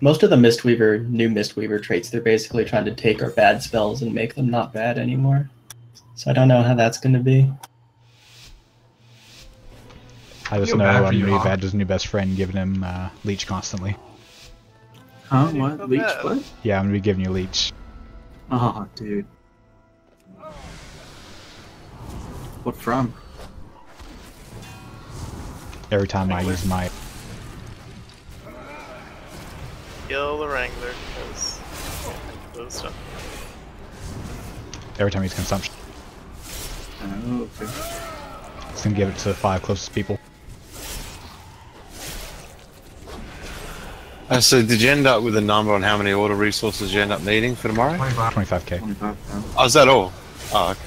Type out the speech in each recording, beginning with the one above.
Most of the Mistweaver, new Mistweaver traits, they're basically trying to take our bad spells and make them not bad anymore. So I don't know how that's going to be. I just know I'm you, really Hawk. bad his new best friend giving him uh, leech constantly. Huh? What? Leech what? Yeah, I'm gonna be giving you leech. Oh, dude. What from? Every time I use my Kill the Wrangler, because those stuff. every time he's use consumption, Oh, okay. it's gonna give it to the five closest people. Uh, so did you end up with a number on how many order resources you end up needing for tomorrow? 25. 25k. 25,000. Oh, is that all? Oh, okay.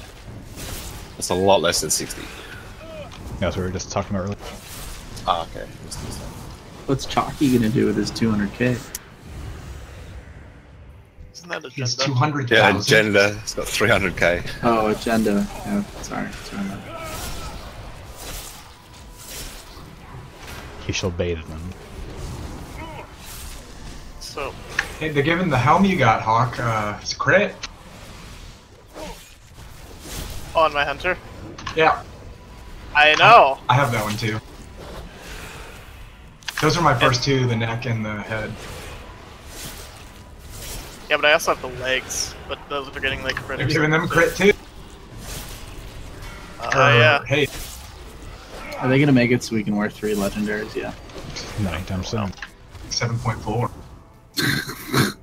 That's a lot less than 60. That's what we were just talking about earlier. Oh, okay. What's Chalky gonna do with his 200k? Isn't that He's agenda? 200,000. Yeah, agenda. It's got 300k. Oh, agenda. Yeah, sorry. sorry about that. He shall bathe them. So, Hey, they're giving the helm you got, Hawk. Uh, it's a crit. on my hunter. Yeah, I know. I have that one too. Those are my first two, the neck and the head. Yeah, but I also have the legs. But those are getting like They're giving them crit too. Oh Or, yeah. Um, hey, Are they gonna make it so we can wear three legendaries? Yeah. Not anytime soon. 7.4.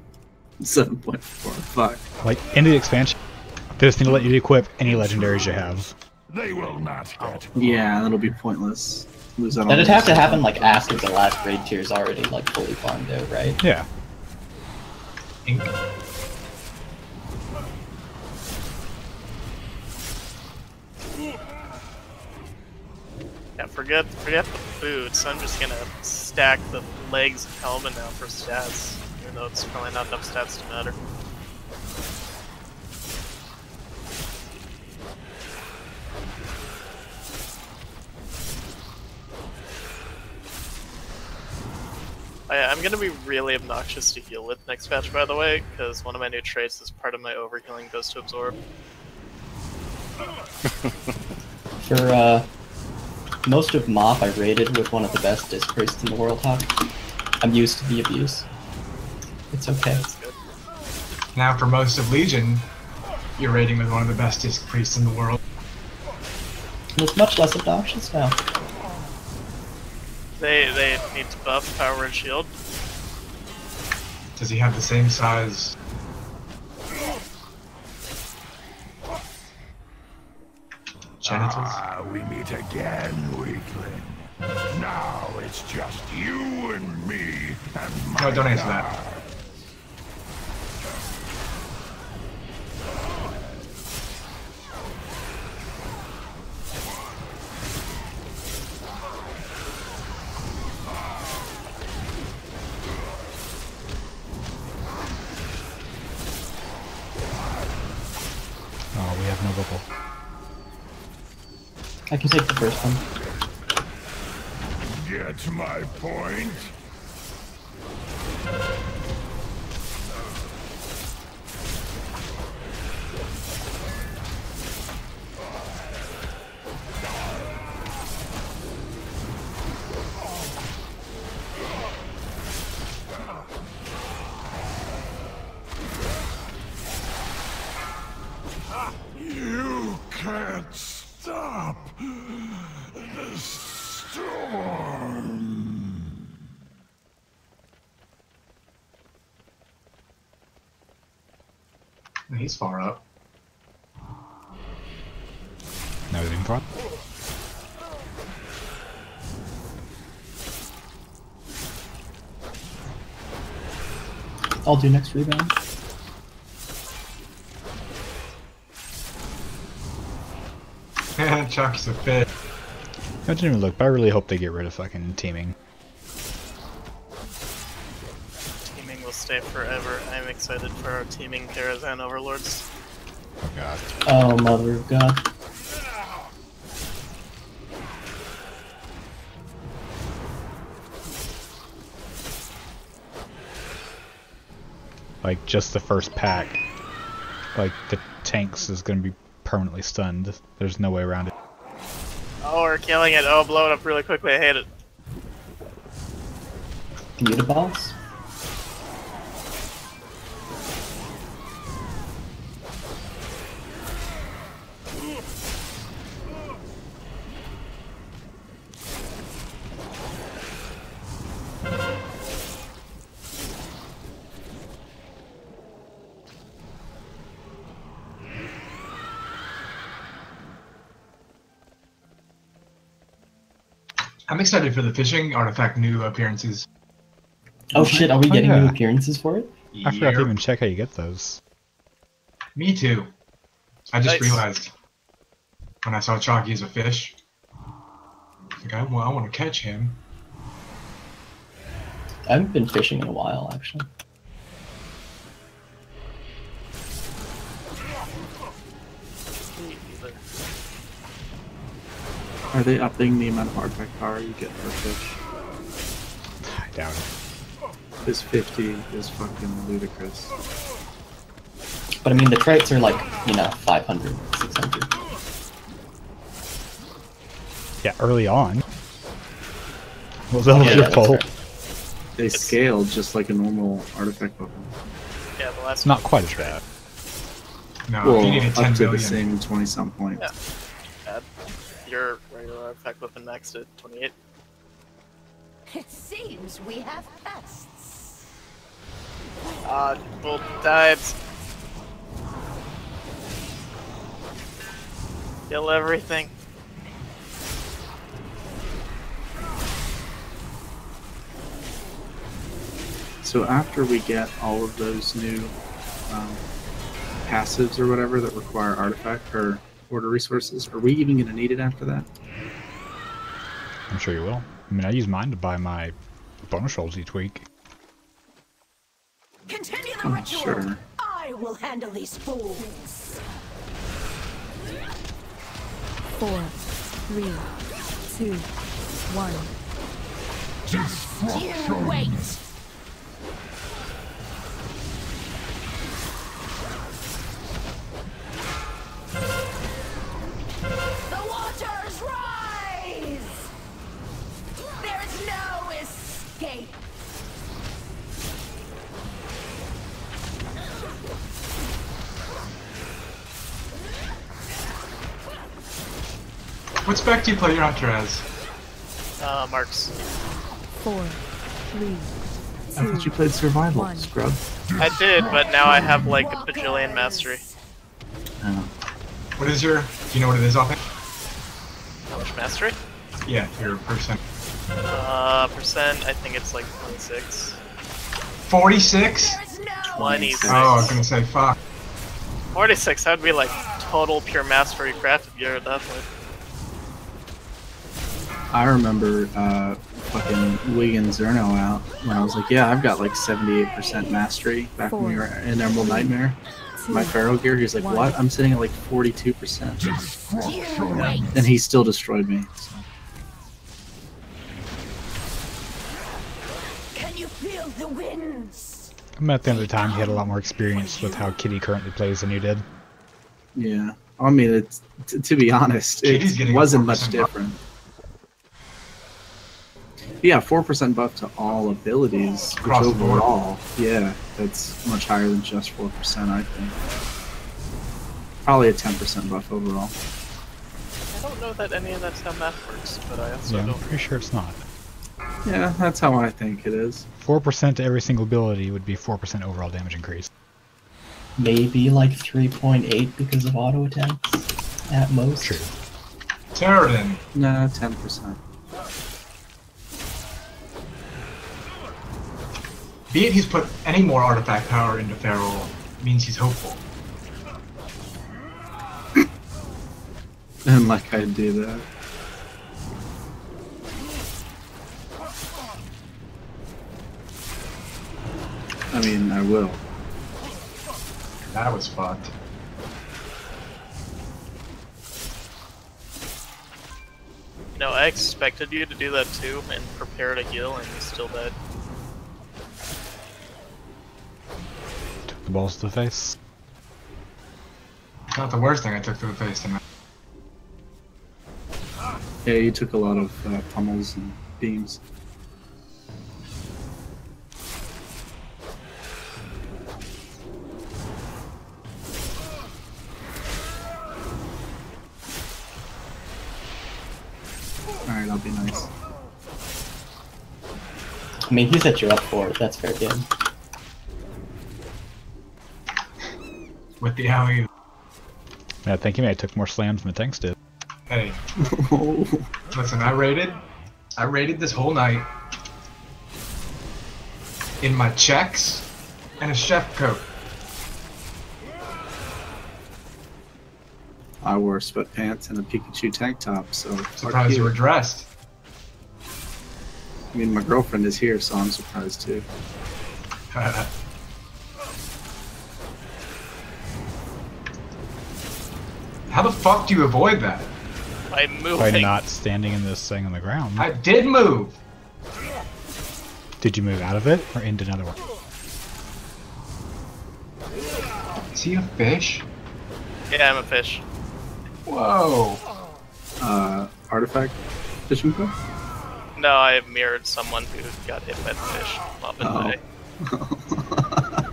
7.4. Fuck. Like, into the expansion, they just need to let you equip any legendaries you have. They will not get Yeah, that'll be pointless. Lose out on That'd those. have to happen like after the last raid tier is already like fully farmed out, right? Yeah. Ink. Yeah, forget forget the boots. I'm just gonna stack the legs and helmet now for stats. Even though it's probably not enough stats to matter. I, I'm gonna be really obnoxious to heal with next patch, by the way, because one of my new traits is part of my overhealing goes to absorb. For uh, most of Moth, I raided with one of the best disc priests in the world, Hawk. I'm used to the abuse. It's okay. That's good. Now for most of Legion, you're raiding with one of the best disc priests in the world. And it's much less obnoxious now. They they need to buff power and shield. Does he have the same size? Genitals? Ah, we meet again, weakling. Now it's just you and me and my No, don't answer that. First one. I'll do next rebound. Chuck's a fit. I didn't even look, but I really hope they get rid of fucking Teeming. Teeming will stay forever. I'm excited for our Teeming Karazhan overlords. Oh god. Oh, mother of God. Like just the first pack. Like the tanks is gonna be permanently stunned. There's no way around it. Oh, we're killing it. Oh, blow it up really quickly. I hate it. Mutaballs? I'm excited for the fishing artifact new appearances. Oh shit, are we Oh, getting new appearances for it? I forgot to even check how you get those. Me too. I just Nice. realized when I saw Chalky as a fish. Like, I, well, I want to catch him. I haven't been fishing in a while, actually. Me either. Are they upping the amount of artifact power you get per fish? I doubt it. This 50 is fucking ludicrous. But I mean, the traits are like, you know, 500, 600. Yeah, early on. What level Yeah, your that's pole? right. They scale just like a normal artifact weapon. Yeah, the last not quite as bad. No, well, you need up to the same 20 some point. Yeah. Bad. Your regular artifact weapon maxed at 28. It seems we have pests. Ah, both died. Kill everything. So after we get all of those new um, passives or whatever that require artifact or order resources, are we even going to need it after that? I'm sure you will. I mean, I use mine to buy my bonus rolls each week. Continue the Oh, ritual. sure. I will handle these fools. Four, three, two, one. You wait. What spec do you play your hunter as? Uh, marks. Four, three, I thought you two. played survival, one. scrub. I did, but now I have like a bajillion mastery. Oh. What is your? Do you know what it is offhand? How much mastery? Yeah, your percent. Uh, percent, I think it's like 26. 46? There is no 26. Oh, I was gonna say fuck. 46, that would be like total pure mastery crafted gear at that point. I remember uh, fucking wigging Zerno out when I was like, yeah, I've got like 78% mastery back when we were in Emerald Nightmare. My Feral gear, he was like, what? I'm sitting at like 42%. You wait. And he still destroyed me. So. Can you feel the winds? I mean, at the end of the time, he had a lot more experience with how Kitty currently plays than you did. Yeah. I mean, it's t- to be honest, it wasn't much buff. different. Yeah, four percent buff to all abilities, which Across board. overall, yeah, that's much higher than just four percent. I think probably a ten percent buff overall. I don't know that any of that's how math works, but I also Yeah, I'm pretty sure it's not. Yeah, that's how I think it is. 4% to every single ability would be 4% overall damage increase. Maybe like 3.8 because of auto attacks at most. True. Terradin. No, ten percent. Be it he's put any more artifact power into Feral means he's hopeful. And like I do that. Uh, I mean, I will. That was fucked. You know, I expected you to do that too and prepare to heal, and you still did. The balls to the face. Not the worst thing I took to the face tonight. Yeah, you took a lot of uh, pummels and beams. Alright, I'll be nice. I mean, he set you up for it. That's fair game. With the alley. Yeah, I think he may have took more slams than the tanks did. Hey, listen, I raided. I raided this whole night in my checks and a chef coat. I wore sweatpants and a Pikachu tank top, so Surprised you you. were dressed. I mean, my girlfriend is here, so I'm surprised too. How the fuck do you avoid that? By By moving. not standing in this thing on the ground. I did move. Did you move out of it or into another one? Is he a fish? Yeah, I'm a fish. Whoa. Uh, artifact fishing boat? No, I mirrored someone who got hit by the fish up in Oh. the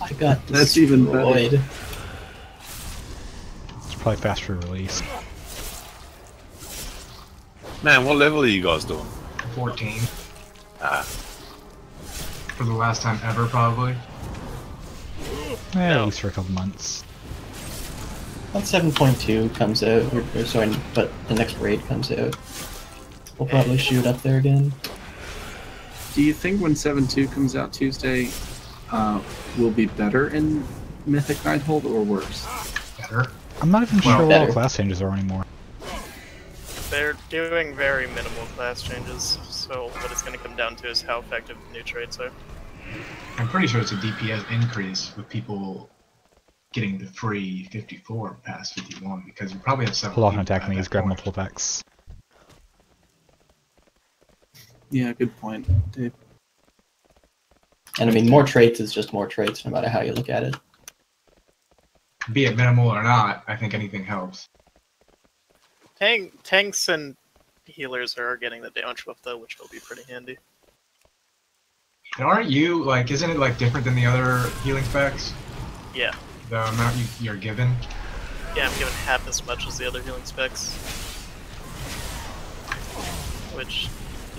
I got That's even better. Destroyed. It's probably faster release. Man, what level are you guys doing? 14. Ah, For the last time ever, probably. Eh, At No. least for a couple months. Once 7.2 comes out, or, or sorry, but the next raid comes out, we'll probably shoot up there again. Do you think when 7.2 comes out Tuesday, uh, will be better in Mythic Nighthold or worse? Better. I'm not even Well, sure what all class changes are anymore. They're doing very minimal class changes, so what it's going to come down to is how effective the new traits are. I'm pretty sure it's a DPS increase with people getting the free 54 past 51 because you probably have several. Pull off an people attack at and he's grab point. multiple attacks. Yeah, good point, Dave. And I mean, more traits is just more traits, no matter how you look at it. Be it minimal or not, I think anything helps. Tank, tanks and healers are getting the damage buff though, which will be pretty handy. And aren't you like? Isn't it like different than the other healing specs? Yeah, The amount you, you're given. yeah, I'm given half as much as the other healing specs. Which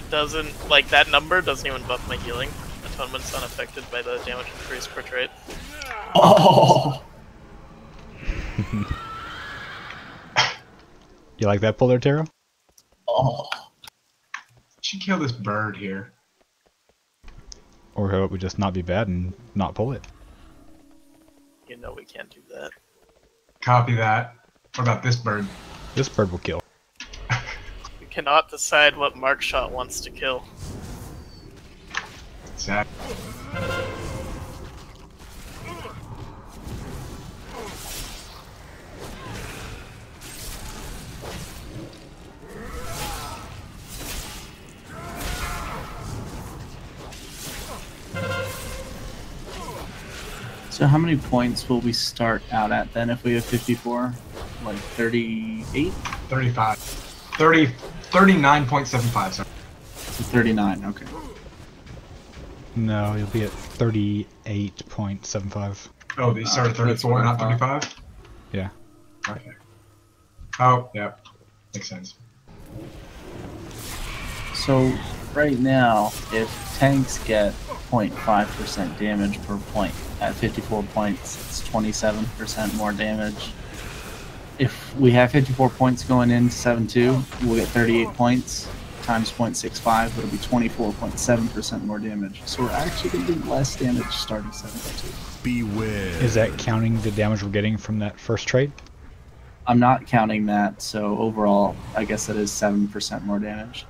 doesn't, like, that number doesn't even buff my healing. Atonement's unaffected by the damage increase per trait. Oh! You like that Polar there, Taro? Oh! Should kill this bird here. Or how it would just not be bad and not pull it? You know we can't do that. Copy that. What about this bird? This bird will kill. We cannot decide what Mark Shot wants to kill. Sad. So how many points will we start out at then if we have 54? Like 38? 35. 30. 39.75. Sorry. So 39, okay. No, you'll be at 38.75. Oh, they started Uh, that's 34, what not 35. Yeah. Okay. Oh, yeah. Makes sense. So right now, if tanks get 0.5% damage per point at 54 points, it's 27% more damage. If we have 54 points going into 7-2, we'll get 38 points times 0.65, it'll be 24.7% more damage. So we're actually going to do less damage starting 7-2. Beware. Is that counting the damage we're getting from that first trait? I'm not counting that, so overall, I guess that is 7% more damage.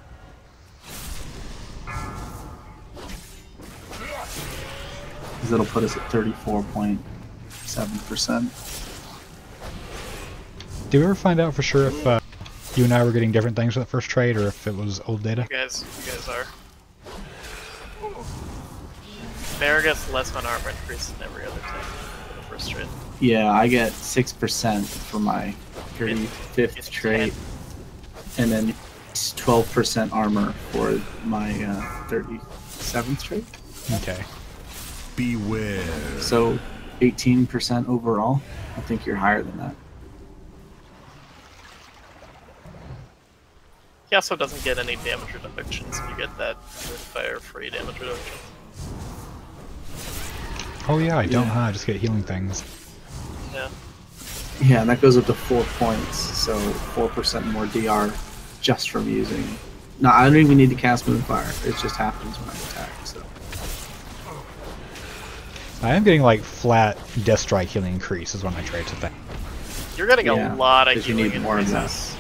Because it'll put us at 34.7%. Did we ever find out for sure if uh, you and I were getting different things with the first trait or if it was old data? You guys, you guys are. Bear gets less on armor increase than every other tank for the first trait. Yeah, I get 6% for my 35th It's trait, and then 12% armor for my uh, 37th trait. Okay. Beware. So 18% overall. I think you're higher than that. He also doesn't get any damage reductions. You get that fire free damage reduction. Oh yeah, I don't, Yeah. huh? I just get healing things. Yeah. Yeah, and that goes up to 4 points, so 4% more DR just from using. No, I don't even need to cast Moonfire. It just happens when I attack, so. I am getting like flat Death Strike healing increase increases when I trade to thing. You're getting Yeah, a lot of 'cause you healing need more of that. increases.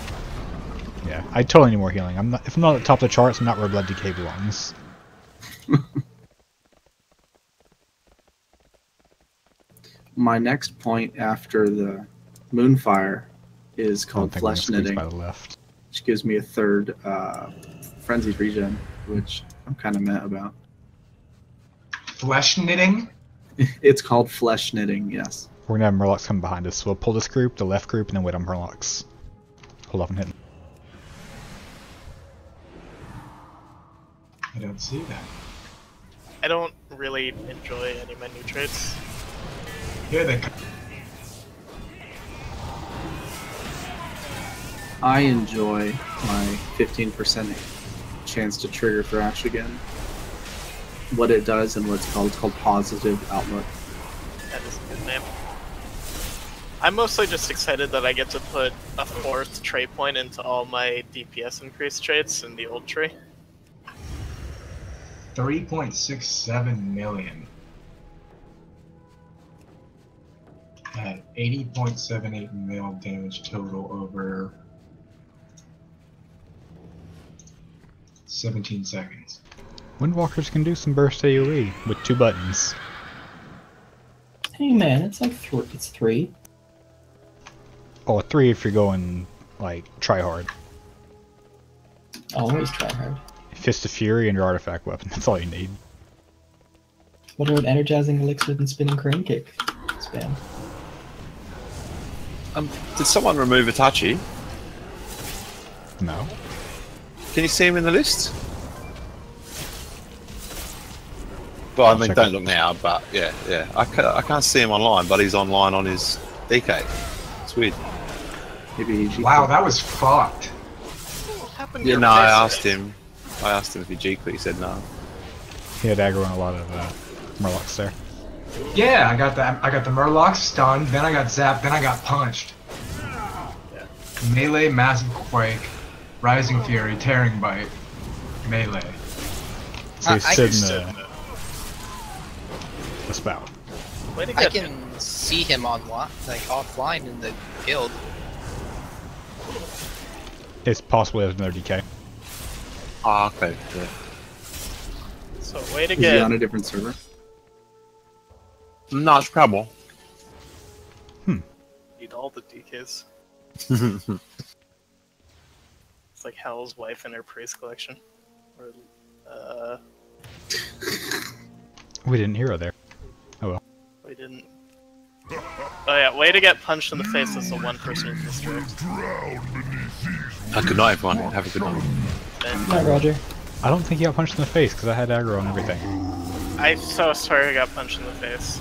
Yeah, I totally need more healing. I'm not, if I'm not at the top of the charts, I'm not where Blood DK belongs. My next point after the Moonfire is called think we're gonna Flesh Knitting. by the left. which gives me a third uh, frenzied regen, which I'm kind of mad about. Flesh knitting? It's called flesh knitting, yes. We're gonna have Murlocs come behind us. So we'll pull this group, the left group, and then wait on Murlocs. Hold off and hit. I don't see that. I don't really enjoy any of my new traits. Here they come. I enjoy my 15% chance to trigger Thrash again. What it does and what's called, it's called positive outlook. That is a good name. I'm mostly just excited that I get to put a fourth trait point into all my DPS increase traits in the old tree. 3.67 million. At 80.78 mil damage total over 17 seconds. Windwalkers can do some burst AoE with two buttons. Hey man, it's like th- it's three. Oh, three if you're going like try hard. Always try hard. Fist of Fury and your artifact weapon. That's all you need. What about energizing elixir and spinning crane kick? Spam. Um, did someone remove Itachi? No. Can you see him in the list? Well, I mean, don't it. look now, but yeah, yeah. I can't, I can't see him online, but he's online on his DK. It's weird. Maybe Wow, that was fucked. What happened Yeah, no, I asked him. I asked him if he G quit. He said no. He had aggro on a lot of uh, Murlocs there. Yeah, I got that. I got the Murloc stunned, then I got zapped, then I got punched. Melee, Massive Quake, Rising Fury, Tearing Bite, Melee. So I- he's I sitting can- the, the spout. Way to I get can see him on like offline in the guild. It's possible he has another DK. Ah, okay. Yeah. So way to Is he get on a different server? No, it's Crabble. need all the DKs. It's like Hal's wife and her priest collection. Or, uh, We didn't hero there. We didn't. Oh yeah, way to get punched in the face as the one person in district. Uh, good night, everyone. Have a good night. Then Night, Roger. I don't think he got punched in the face because I had aggro on everything. I'm so sorry I got punched in the face.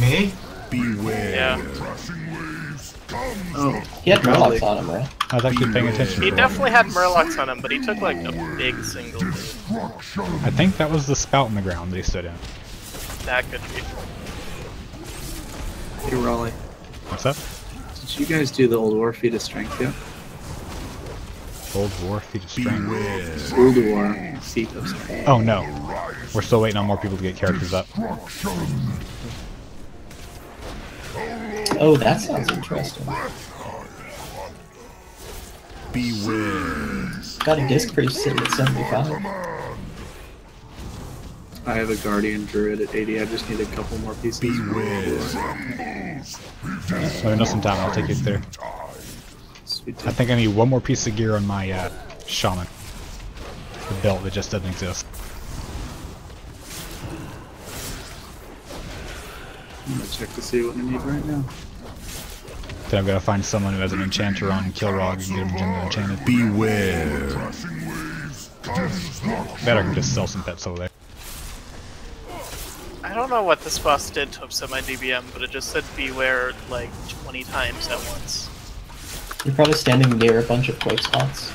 Me? Beware. Yeah. Crashing waves Oh, He had Probably. Murlocs on him, right? I was actually paying attention. He definitely had Murlocs on him, but he took like a big single hit. destruction. while. I think that was the spout in the ground that he stood in. That could be. Hey Raleigh. What's up? Did you guys do the old War Feat of Strength yet? Old War Feat of Strength. Old War Feat of Strength. Oh no. We're still waiting on more people to get characters up. Destruction. Oh, that sounds interesting. Beware. Got a disc priest sitting at 75. I have a Guardian Druid at 80. I just need a couple more pieces. Beware. Let me know sometime. I'll take you there. I think I need one more piece of gear on my uh, shaman. The belt that just doesn't exist. I'm gonna check to see what I need right now. Then I've got to find someone who has an enchanter on Kilrogg and get him Jingo enchanted. Beware. Bet I can just sell some pets over there. I don't know what this boss did to upset my DBM, but it just said beware like 20 times at once. You're probably standing near a bunch of quake spots.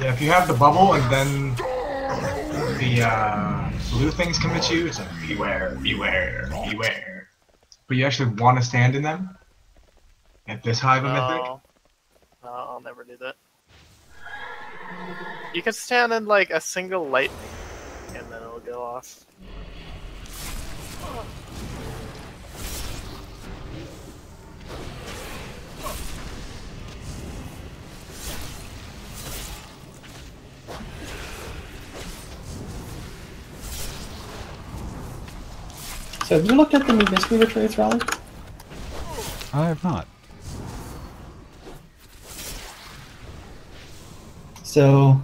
Yeah, if you have the bubble and then the uh, blue things come at you, it's like beware, beware, beware. But you actually want to stand in them at this high of a mythic. No. No, I'll never do that. You can stand in like a single lightning, and then it'll go off. So have you looked at the new mystery traits, Raleigh? I have not. So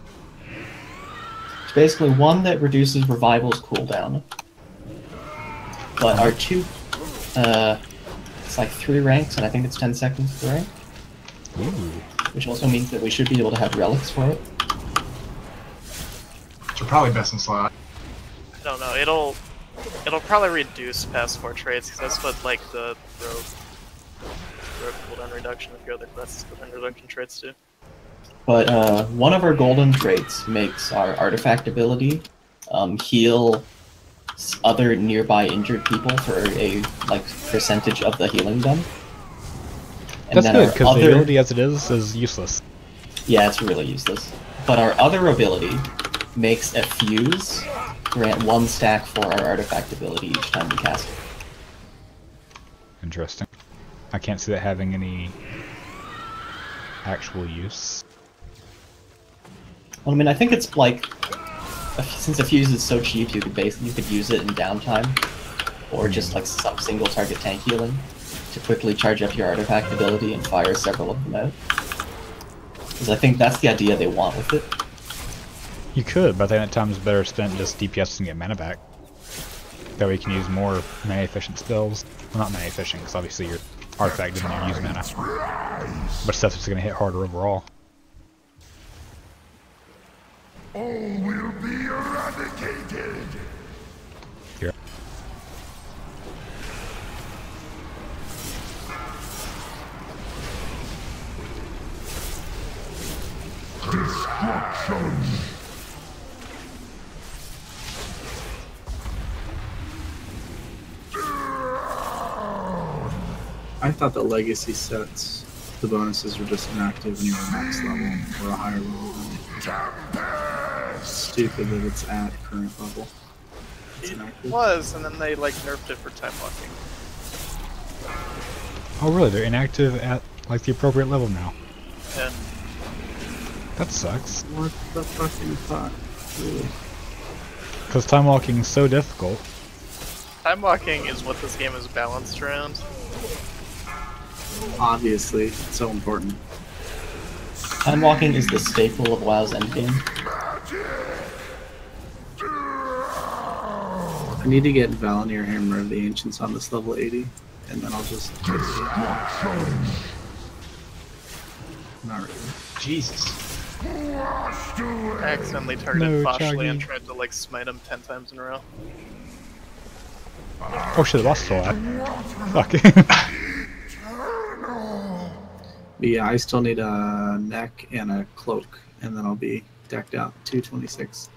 it's basically one that reduces revivals cooldown. But our two uh it's like three ranks and I think it's ten seconds per rank. Ooh. Which also means that we should be able to have relics for it. Which are probably best in slot. I don't know. It'll it'll probably reduce past four traits because that's what like the rogue rogue cooldown reduction of your other classes cooldown reduction traits do. But uh, one of our golden traits makes our artifact ability um, heal other nearby injured people for a like percentage of the healing done. And That's good, our because the ability as it is is useless. Yeah, it's really useless. But our other ability makes Effuse grant one stack for our artifact ability each time we cast it. Interesting. I can't see that having any actual use. Well, I mean, I think it's like since Effuse is so cheap, you could base you could use it in downtime, or just hmm. like some single target tank healing to quickly charge up your artifact ability and fire several of them out. Because I think that's the idea they want with it. You could, but I think that time is better spent just DPS and get mana back. That way you can use more mana efficient spells. Well, not mana efficient, because obviously your artifact even use mana. But stuff that's going to hit harder overall. All will be eradicated. Destruction. I thought the legacy sets, the bonuses were just inactive when you were max level or a higher level. Stupid that it's at current level. It's It inactive. was, and then they like nerfed it for time walking. Oh really? They're inactive at like the appropriate level now. And That sucks. What the fucking fuck? Really? Because time walking is so difficult. time walking is what this game is balanced around. Obviously, it's so important. Time walking is the staple of WoW's endgame. I need to get Val'anyr Hammer of the Ancients on this level 80, and then I'll just. Not really. Jesus. I accidentally targeted No, Boschley and tried to like smite him ten times in a row. Oh shit, the boss is still alive. Fuck. But yeah, I still need a neck and a cloak, and then I'll be decked out. 226.